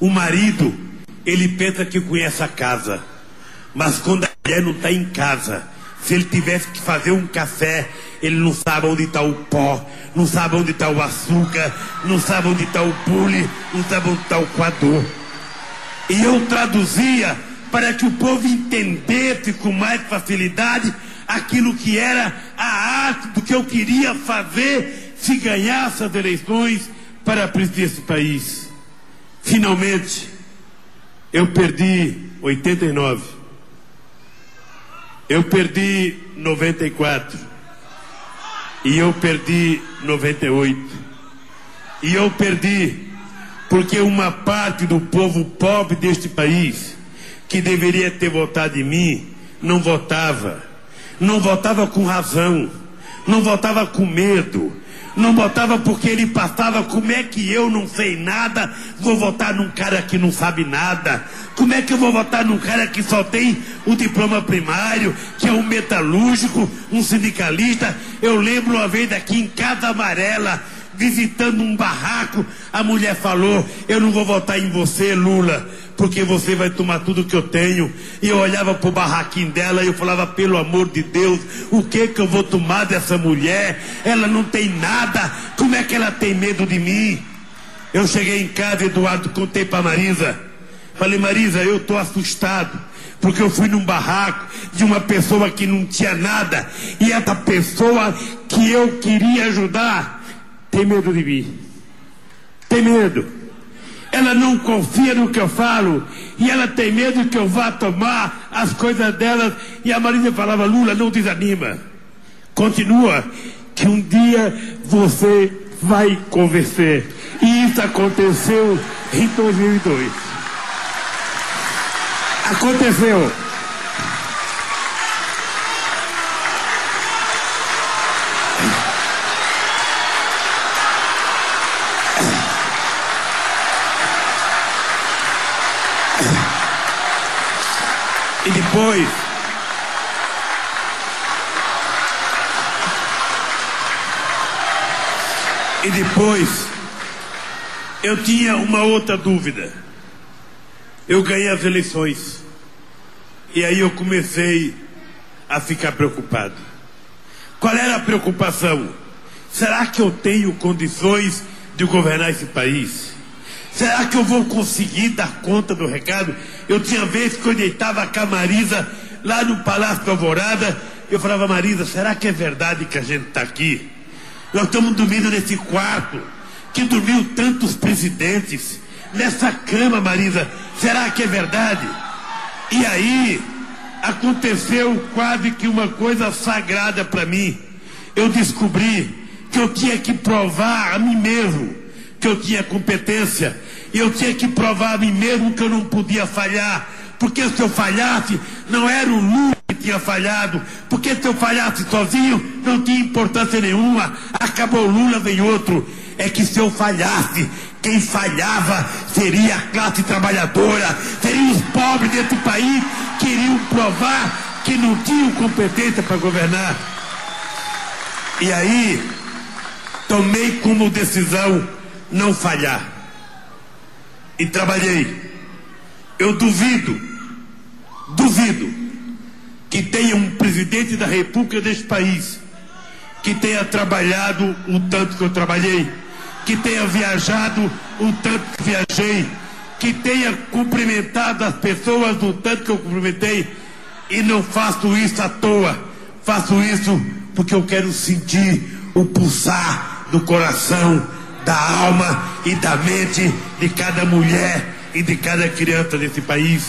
O marido, ele pensa que conhece a casa, mas quando a mulher não está em casa, se ele tivesse que fazer um café, ele não sabe onde está o pó, não sabe onde está o açúcar, não sabe onde está o bule, não sabe onde está o coador. E eu traduzia para que o povo entendesse com mais facilidade aquilo que era a arte do que eu queria fazer se ganhasse as eleições para presidir esse país. Finalmente, eu perdi 89. Eu perdi 94. E eu perdi 98. E eu perdi porque uma parte do povo pobre deste país, que deveria ter votado em mim, não votava. Não votava com razão. Não votava com medo não votava porque ele passava, como é que eu não sei nada, vou votar num cara que não sabe nada? Como é que eu vou votar num cara que só tem o diploma primário, que é um metalúrgico, um sindicalista? Eu lembro uma vez aqui em Casa Amarela, visitando um barraco, a mulher falou: Eu não vou votar em você, Lula porque você vai tomar tudo que eu tenho. E eu olhava pro barraquinho dela e eu falava, pelo amor de Deus, o que que eu vou tomar dessa mulher? Ela não tem nada, como é que ela tem medo de mim? Eu cheguei em casa, Eduardo, contei para Marisa. Falei, Marisa, eu tô assustado. Porque eu fui num barraco de uma pessoa que não tinha nada. E essa pessoa que eu queria ajudar tem medo de mim. Tem medo ela não confia no que eu falo e ela tem medo que eu vá tomar as coisas delas. E a Marisa falava: Lula, não desanima, continua, que um dia você vai convencer. E isso aconteceu em 2002. Aconteceu. E depois. E depois. Eu tinha uma outra dúvida. Eu ganhei as eleições. E aí eu comecei a ficar preocupado. Qual era a preocupação? Será que eu tenho condições de governar esse país? Será que eu vou conseguir dar conta do recado? Eu tinha vezes que eu deitava com a Marisa lá no Palácio da Alvorada, eu falava, Marisa, será que é verdade que a gente está aqui? Nós estamos dormindo nesse quarto, que dormiu tantos presidentes, nessa cama, Marisa, será que é verdade? E aí, aconteceu quase que uma coisa sagrada para mim. Eu descobri que eu tinha que provar a mim mesmo que eu tinha competência. E eu tinha que provar a mim mesmo que eu não podia falhar. Porque se eu falhasse, não era o Lula que tinha falhado. Porque se eu falhasse sozinho, não tinha importância nenhuma. Acabou o Lula, vem outro. É que se eu falhasse, quem falhava seria a classe trabalhadora, seriam os pobres desse país que iriam provar que não tinham competência para governar. E aí, tomei como decisão não falhar. E trabalhei. Eu duvido, duvido que tenha um presidente da República deste país que tenha trabalhado o tanto que eu trabalhei, que tenha viajado o tanto que viajei, que tenha cumprimentado as pessoas o tanto que eu cumprimentei. E não faço isso à toa, faço isso porque eu quero sentir o pulsar do coração da alma e da mente de cada mulher e de cada criança desse país.